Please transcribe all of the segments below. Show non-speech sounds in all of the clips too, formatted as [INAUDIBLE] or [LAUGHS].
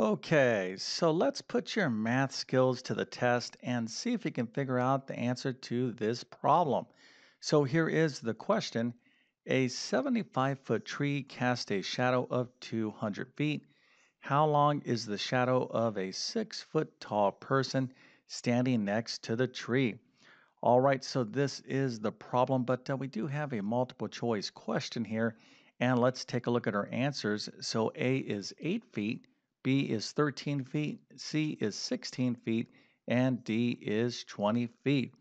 Okay, so let's put your math skills to the test and see if you can figure out the answer to this problem. So here is the question. A 75 foot tree casts a shadow of 200 feet. How long is the shadow of a six foot tall person standing next to the tree? All right, so this is the problem, but uh, we do have a multiple choice question here. And let's take a look at our answers. So A is 8 feet. B is 13 feet, C is 16 feet, and D is 20 feet.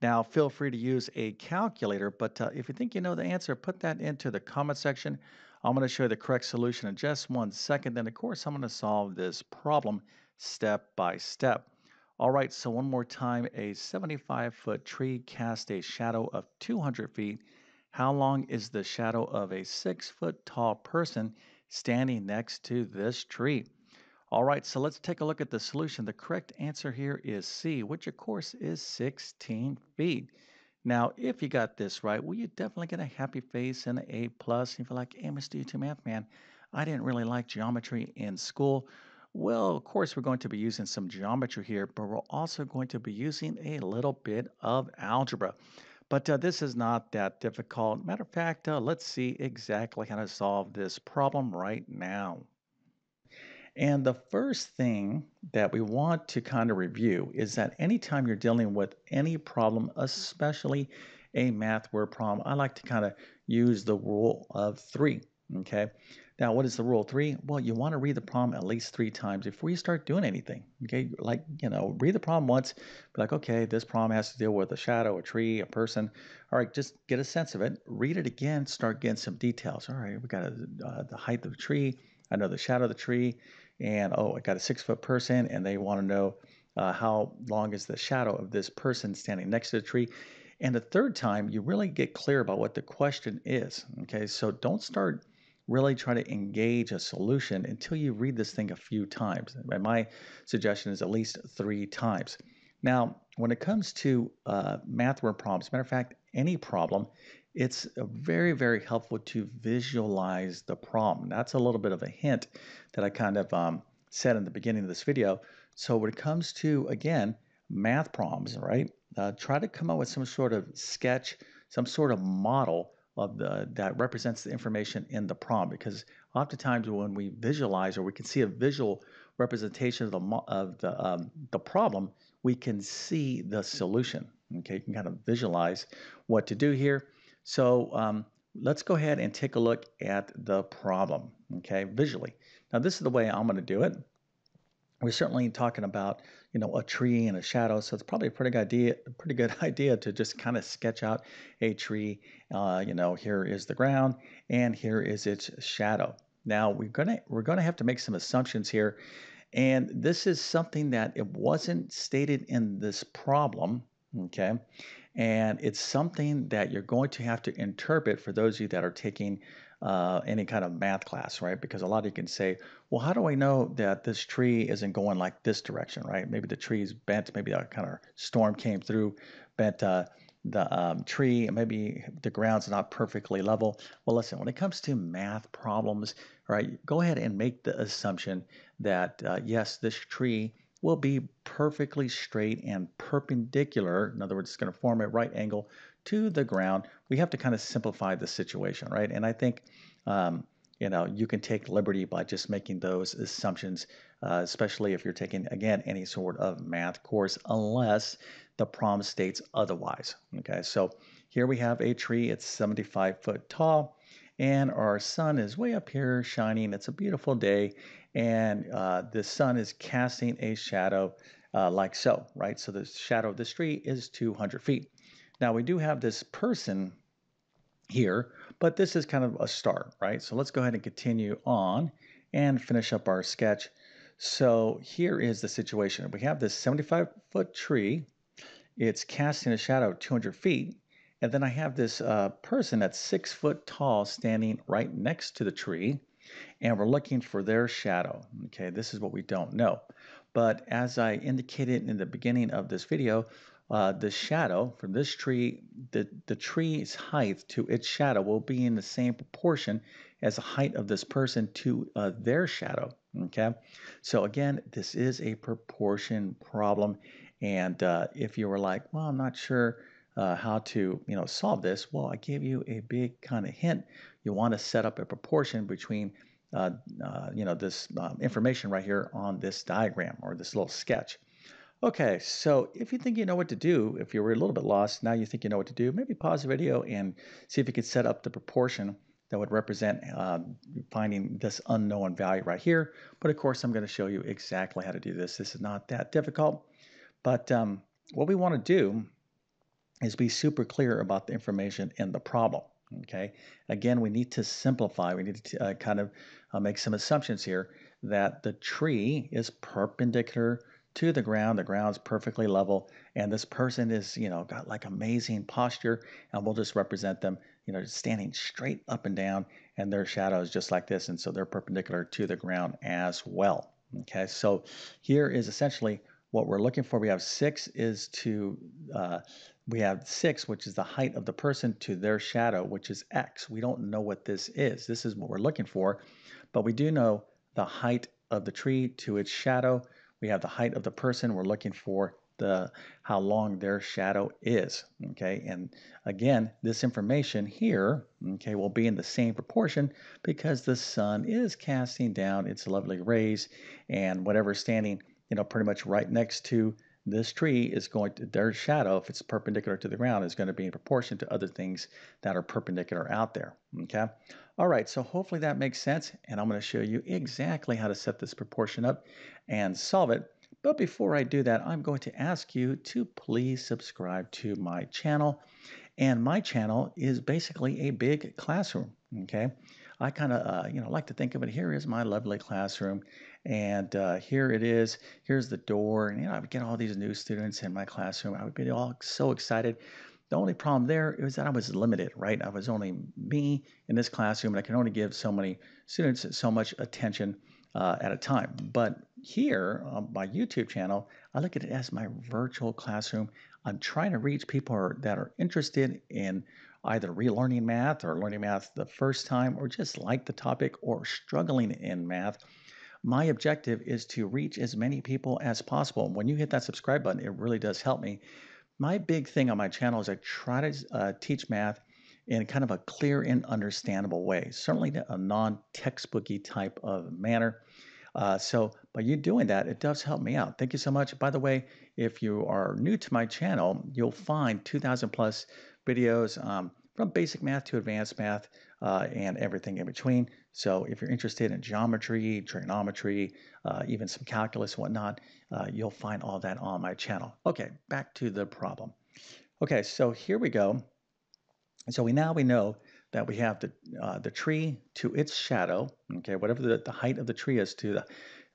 Now, feel free to use a calculator, but uh, if you think you know the answer, put that into the comment section. I'm going to show you the correct solution in just one second. Then, of course, I'm going to solve this problem step by step. All right, so one more time, a 75-foot tree casts a shadow of 200 feet. How long is the shadow of a six-foot tall person standing next to this tree? All right, so let's take a look at the solution. The correct answer here is C, which of course is 16 feet. Now, if you got this right, well, you definitely get a happy face and an A plus. If you're like, hey, Mr. YouTube Math Man, I didn't really like geometry in school. Well, of course, we're going to be using some geometry here, but we're also going to be using a little bit of algebra. But uh, this is not that difficult. Matter of fact, uh, let's see exactly how to solve this problem right now. And the first thing that we want to kind of review is that anytime you're dealing with any problem, especially a math word problem, I like to kind of use the rule of three. Okay. Now, what is the rule three? Well, you want to read the problem at least three times before you start doing anything. Okay. Like, you know, read the problem once, be like, okay, this problem has to deal with a shadow, a tree, a person. All right. Just get a sense of it. Read it again, start getting some details. All right. We got a, uh, the height of the tree. I know the shadow of the tree and oh, I got a six foot person, and they want to know uh, how long is the shadow of this person standing next to the tree. And the third time, you really get clear about what the question is. Okay, so don't start really trying to engage a solution until you read this thing a few times. And my suggestion is at least three times. Now, when it comes to uh, math word problems, matter of fact, any problem, it's very, very helpful to visualize the problem. That's a little bit of a hint that I kind of um, said in the beginning of this video. So when it comes to, again, math problems, right, uh, try to come up with some sort of sketch, some sort of model of the that represents the information in the problem because oftentimes when we visualize or we can see a visual representation of the of the um, the problem we can see the solution okay you can kind of visualize what to do here so um, let's go ahead and take a look at the problem, okay, visually. Now this is the way I'm going to do it. We're certainly talking about, you know, a tree and a shadow, so it's probably a pretty good idea, a pretty good [LAUGHS] idea to just kind of sketch out a tree. Uh, you know, here is the ground, and here is its shadow. Now we're gonna we're gonna have to make some assumptions here, and this is something that it wasn't stated in this problem. Okay, and it's something that you're going to have to interpret for those of you that are taking uh, any kind of math class, right? Because a lot of you can say, well, how do I know that this tree isn't going like this direction, right? Maybe the tree is bent, maybe a kind of storm came through, bent uh, the um, tree, maybe the ground's not perfectly level. Well, listen, when it comes to math problems, right, go ahead and make the assumption that, uh, yes, this tree will be perfectly straight and perpendicular. In other words, it's going to form a right angle to the ground. We have to kind of simplify the situation, right? And I think, um, you know, you can take liberty by just making those assumptions, uh, especially if you're taking, again, any sort of math course, unless the problem states otherwise. Okay, so here we have a tree, it's 75 foot tall, and our sun is way up here shining. It's a beautiful day, and uh, the sun is casting a shadow uh, like so, right? So the shadow of this tree is 200 feet. Now we do have this person here, but this is kind of a start, right? So let's go ahead and continue on and finish up our sketch. So here is the situation. We have this 75 foot tree. It's casting a shadow of 200 feet. And then I have this uh, person that's six foot tall standing right next to the tree and we're looking for their shadow. Okay, this is what we don't know. But as I indicated in the beginning of this video, uh, the shadow from this tree, the, the tree's height to its shadow will be in the same proportion as the height of this person to uh, their shadow. Okay, so again, this is a proportion problem. And uh, if you were like, well, I'm not sure uh, how to you know solve this, well, I gave you a big kind of hint. You want to set up a proportion between uh, uh, you know this um, information right here on this diagram or this little sketch. Okay, so if you think you know what to do, if you were a little bit lost, now you think you know what to do, maybe pause the video and see if you could set up the proportion that would represent uh, finding this unknown value right here. But of course, I'm going to show you exactly how to do this. This is not that difficult. But um, what we want to do is be super clear about the information in the problem. Okay. Again, we need to simplify. We need to uh, kind of uh, make some assumptions here that the tree is perpendicular to the ground. The ground's perfectly level, and this person is, you know, got like amazing posture, and we'll just represent them, you know, standing straight up and down, and their shadow is just like this, and so they're perpendicular to the ground as well. Okay, so here is essentially what we're looking for. We have six is to uh, we have six, which is the height of the person to their shadow, which is x. We don't know what this is. This is what we're looking for, but we do know the height of the tree to its shadow, we have the height of the person. We're looking for the how long their shadow is. Okay, and again, this information here, okay, will be in the same proportion because the sun is casting down its lovely rays, and whatever's standing, you know, pretty much right next to this tree is going to their shadow, if it's perpendicular to the ground, is going to be in proportion to other things that are perpendicular out there. Okay. All right, so hopefully that makes sense, and I'm going to show you exactly how to set this proportion up and solve it. But before I do that, I'm going to ask you to please subscribe to my channel. And my channel is basically a big classroom, okay? I kind of, uh, you know, like to think of it, here is my lovely classroom. And uh, here it is, here's the door. And, you know, I would get all these new students in my classroom. I would be all so excited. The only problem there was that I was limited, right? I was only me in this classroom, and I can only give so many students so much attention uh, at a time. But here on my YouTube channel, I look at it as my virtual classroom. I'm trying to reach people that are interested in either relearning math or learning math the first time or just like the topic or struggling in math. My objective is to reach as many people as possible. When you hit that subscribe button, it really does help me my big thing on my channel is I try to uh, teach math in kind of a clear and understandable way, certainly a non textbooky type of manner. Uh, so by you doing that, it does help me out. Thank you so much. By the way, if you are new to my channel, you'll find 2,000 plus videos um, from basic math to advanced math uh, and everything in between. So if you're interested in geometry, trigonometry, uh, even some calculus, whatnot, uh, you'll find all that on my channel. Okay, back to the problem. Okay, so here we go. So we now we know that we have the uh, the tree to its shadow. Okay, whatever the, the height of the tree is to the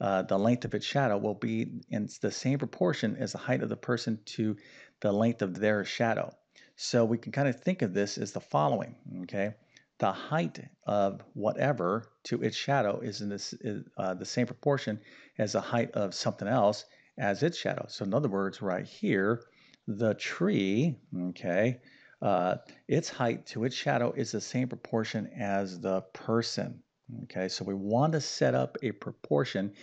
uh, the length of its shadow will be in the same proportion as the height of the person to the length of their shadow. So we can kind of think of this as the following. Okay, the height of whatever to its shadow is in this is, uh, the same proportion as the height of something else as its shadow. So in other words, right here, the tree, okay, uh, its height to its shadow is the same proportion as the person. Okay, so we want to set up a proportion,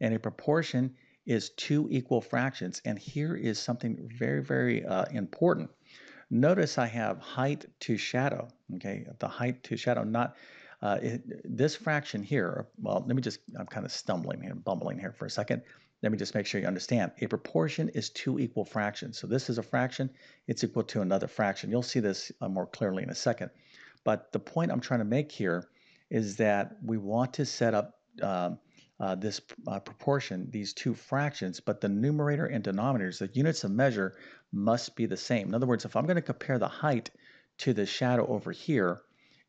and a proportion is two equal fractions. And here is something very, very uh, important. Notice I have height to shadow, okay? The height to shadow, not uh, it, this fraction here. Well, let me just, I'm kind of stumbling here, bumbling here for a second. Let me just make sure you understand. A proportion is two equal fractions. So this is a fraction, it's equal to another fraction. You'll see this uh, more clearly in a second. But the point I'm trying to make here is that we want to set up um, uh, this uh, proportion, these two fractions, but the numerator and denominators, the units of measure, must be the same. In other words, if I'm going to compare the height to the shadow over here,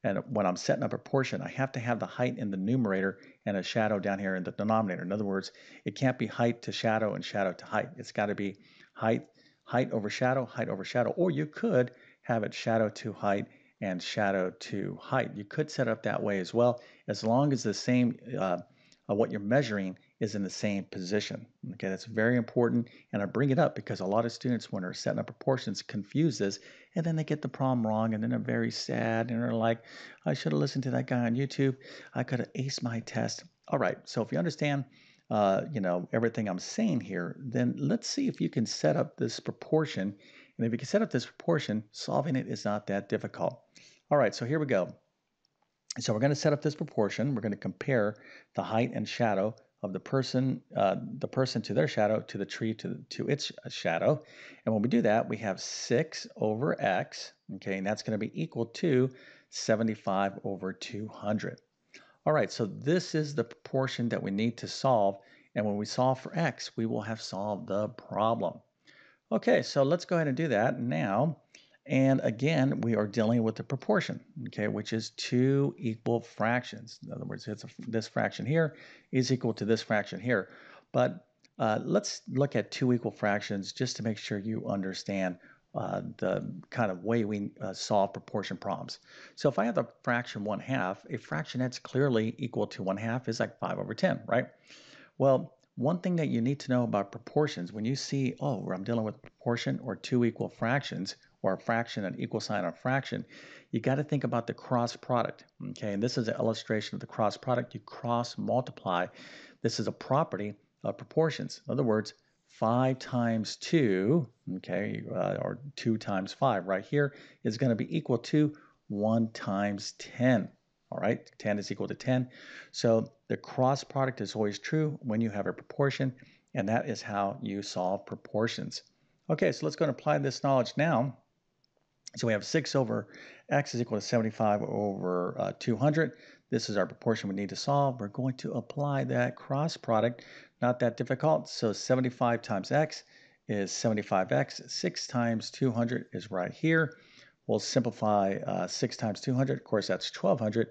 and when I'm setting up a proportion, I have to have the height in the numerator and a shadow down here in the denominator. In other words, it can't be height to shadow and shadow to height. It's got to be height, height over shadow, height over shadow. Or you could have it shadow to height and shadow to height. You could set up that way as well, as long as the same uh, what you're measuring is in the same position. Okay, that's very important. And I bring it up because a lot of students, when they're setting up proportions, confuse this and then they get the problem wrong and then they're very sad and they're like, I should have listened to that guy on YouTube. I could have aced my test. All right, so if you understand, uh, you know, everything I'm saying here, then let's see if you can set up this proportion. And if you can set up this proportion, solving it is not that difficult. All right, so here we go. So we're going to set up this proportion. We're going to compare the height and shadow of the person, uh, the person to their shadow, to the tree to, to its shadow. And when we do that, we have 6 over x, okay, and that's going to be equal to 75 over 200. All right, so this is the proportion that we need to solve. And when we solve for x, we will have solved the problem. Okay, so let's go ahead and do that now. And again, we are dealing with the proportion, okay, which is two equal fractions. In other words, a, this fraction here is equal to this fraction here. But uh, let's look at two equal fractions just to make sure you understand uh, the kind of way we uh, solve proportion problems. So if I have the fraction 1 half, a fraction that's clearly equal to 1 half is like 5 over 10, right? Well, one thing that you need to know about proportions, when you see, oh, I'm dealing with proportion or two equal fractions, or a fraction, an equal sign, or a fraction, you got to think about the cross product. Okay, and this is an illustration of the cross product. You cross multiply. This is a property of proportions. In other words, 5 times 2, okay, uh, or 2 times 5 right here is going to be equal to 1 times 10. All right, 10 is equal to 10. So the cross product is always true when you have a proportion, and that is how you solve proportions. Okay, so let's go and apply this knowledge now so we have 6 over x is equal to 75 over uh, 200. This is our proportion we need to solve. We're going to apply that cross product. Not that difficult. So 75 times x is 75x. 6 times 200 is right here. We'll simplify uh, 6 times 200. Of course, that's 1200.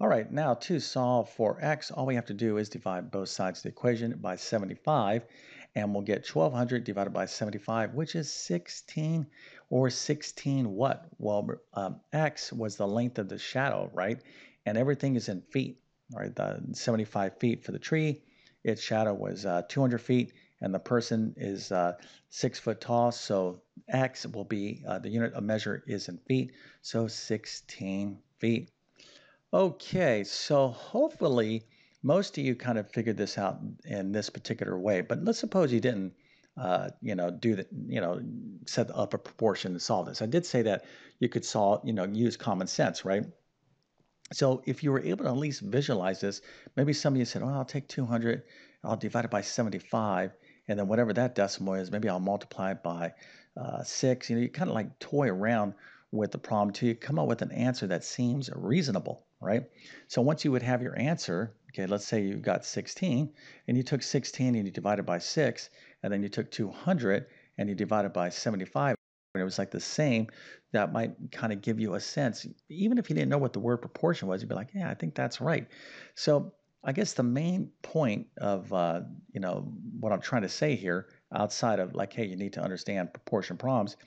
All right, now to solve for x, all we have to do is divide both sides of the equation by 75 and we'll get 1200 divided by 75, which is 16 or 16 what? Well, um, x was the length of the shadow, right? And everything is in feet, right? The 75 feet for the tree, its shadow was uh, 200 feet, and the person is uh, six foot tall, so x will be, uh, the unit of measure is in feet, so 16 feet. Okay, so hopefully most of you kind of figured this out in this particular way, but let's suppose you didn't, uh, you know, do the, you know, set up a proportion to solve this. I did say that you could solve, you know, use common sense, right? So if you were able to at least visualize this, maybe some of you said, well, I'll take 200, I'll divide it by 75, and then whatever that decimal is, maybe I'll multiply it by uh, 6. You know, you kind of like toy around with the problem till you come up with an answer that seems reasonable, right? So once you would have your answer, okay, let's say you got 16 and you took 16 and you divided by 6, and then you took 200 and you divide it by 75, and it was like the same, that might kind of give you a sense. Even if you didn't know what the word proportion was, you'd be like, yeah, I think that's right. So I guess the main point of uh, you know what I'm trying to say here, outside of like, hey, you need to understand proportion problems,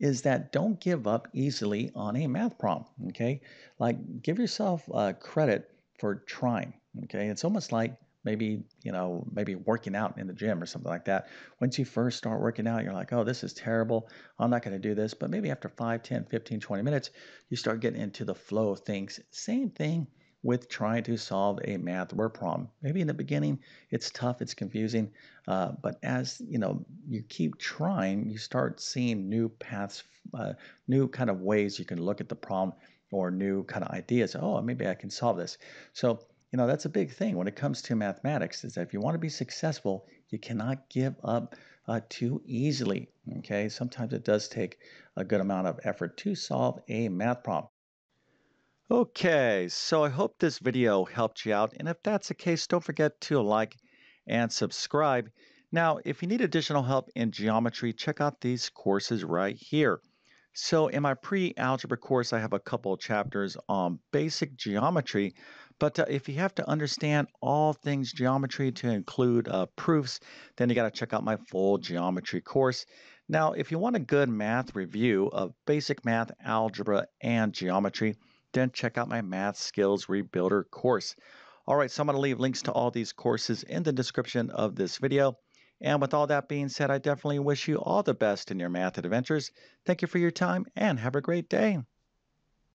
is that don't give up easily on a math problem. Okay, like give yourself uh, credit for trying. Okay, it's almost like maybe you know maybe working out in the gym or something like that. Once you first start working out you're like oh this is terrible. I'm not going to do this. But maybe after 5 10 15 20 minutes you start getting into the flow of things. Same thing with trying to solve a math word problem. Maybe in the beginning it's tough it's confusing uh, but as you know you keep trying you start seeing new paths uh, new kind of ways you can look at the problem or new kind of ideas. Oh maybe i can solve this. So you know, that's a big thing when it comes to mathematics is that if you want to be successful, you cannot give up uh, too easily. Okay, sometimes it does take a good amount of effort to solve a math problem. Okay, so I hope this video helped you out. And if that's the case, don't forget to like and subscribe. Now, if you need additional help in geometry, check out these courses right here. So in my pre-algebra course, I have a couple of chapters on basic geometry, but uh, if you have to understand all things geometry to include uh, proofs, then you got to check out my full geometry course. Now, if you want a good math review of basic math, algebra, and geometry, then check out my Math Skills Rebuilder course. All right, so I'm going to leave links to all these courses in the description of this video. And with all that being said, I definitely wish you all the best in your math adventures. Thank you for your time and have a great day.